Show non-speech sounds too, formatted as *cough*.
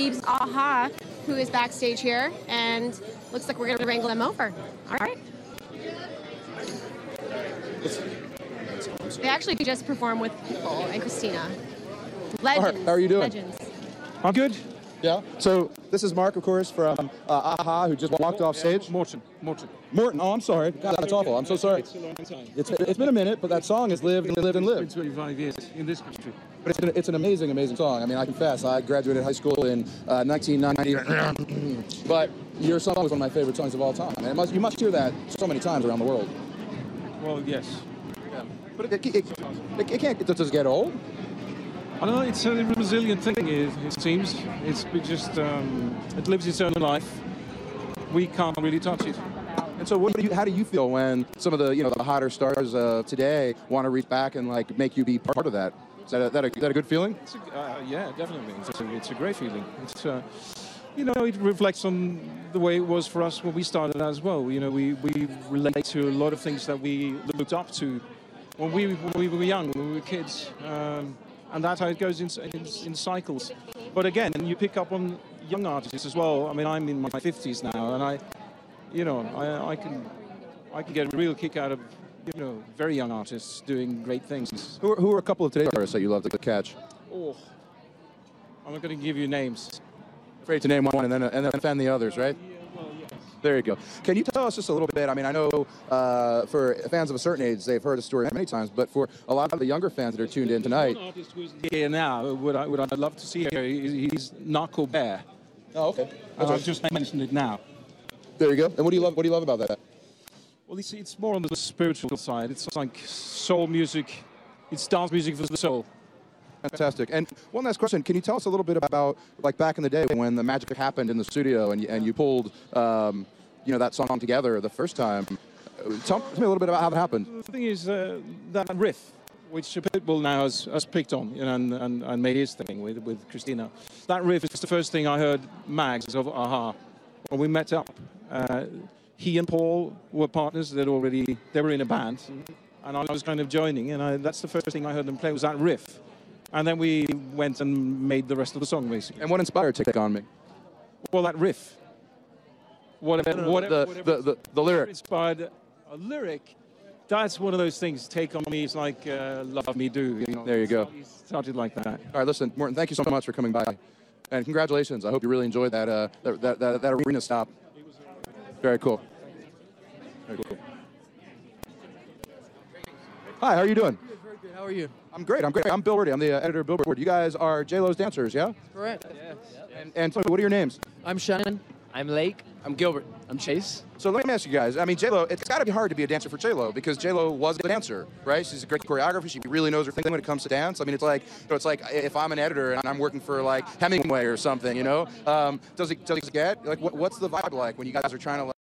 Phoebe's Aha, who is backstage here, and looks like we're going to wrangle them over. All right. They actually just performed with Pitbull and Christina. Legends. how are you doing? Legends. I'm good. Yeah. So this is Mark, of course, from uh, AHA, who just walked off stage. Morten. Morten. Morten. Oh, I'm sorry. God, that's awful. I'm so sorry. It's a long time. It's, it's been a minute, but that song has lived and lived and It's lived. been 25 years in this country. But it's, been, it's an amazing, amazing song. I mean, I confess, I graduated high school in uh, 1990, *clears throat* but your song was one of my favorite songs of all time. And it must, you must hear that so many times around the world. Well, yes. But it, it, it, it, it can't, it does it get old? I don't know. It's a resilient thing. It, it seems. It's just um, it lives its own life. We can't really touch it. And so, what do you, how do you feel when some of the you know the hotter stars uh, today want to reach back and like make you be part of that? Is that a, that a, that a good feeling? A, uh, yeah, definitely. It's a, it's a great feeling. It's uh, you know it reflects on the way it was for us when we started as well. You know we, we relate to a lot of things that we looked up to when we when we were young, when we were kids, um, and that's how it goes in, in, in cycles. But again, you pick up on young artists as well. I mean, I'm in my 50s now, and I, you know, I, I can I can get a real kick out of you know very young artists doing great things. Who are, who are a couple of today's artists that you love to catch? Oh, I'm not going to give you names. Afraid to name one and then and then offend the others, right? There you go. Can you tell us just a little bit? I mean, I know uh, for fans of a certain age, they've heard the story many times, but for a lot of the younger fans that are tuned in tonight, One artist who's here now, would I would I love to see here? he- He's Narco Bear. oh, okay. And I've just mentioned it now. There you go. And what do you love? What do you love about that? Well, it's, it's more on the spiritual side. It's like soul music. It's dance music for the soul. Fantastic. And one last question: Can you tell us a little bit about like back in the day when the magic happened in the studio and you, and you pulled, um, you know, that song together the first time? Tell, tell me a little bit about how that happened. The thing is, uh, that riff, which Pitbull now has, has picked on you know, and, and, and made his thing with, with Christina, that riff is the first thing I heard Mags of Aha when we met up. Uh, he and Paul were partners. They'd already they were in a band, and I was kind of joining. And I, that's the first thing I heard them play was that riff. And then we went and made the rest of the song, basically. And what inspired Take On Me? Well, that riff. Whatever, whatever, the, the, the, the lyric. inspired a lyric. That's one of those things. Take on me is like uh, love me do. You know? There you go. It started like that. All right, listen, Morten, thank you so much for coming by. And congratulations. I hope you really enjoyed that, uh, that, that, that, that arena stop. Very cool. Very cool. Hi, how are you doing? Very good. How are you? I'm great. I'm great. I'm Bill Werde. I'm the uh, editor of Billboard. You guys are J-Lo's dancers, yeah? Correct. And, and tell me, what are your names? I'm Shannon. I'm Lake. I'm Gilbert. I'm Chase. So let me ask you guys. I mean, J-Lo, it's got to be hard to be a dancer for J-Lo because J-Lo was a dancer, right? She's a great choreographer. She really knows her thing when it comes to dance. I mean, it's like, you know, it's like if I'm an editor and I'm working for like Hemingway or something, you know, um, does it does it get like what, what's the vibe like when you guys are trying to like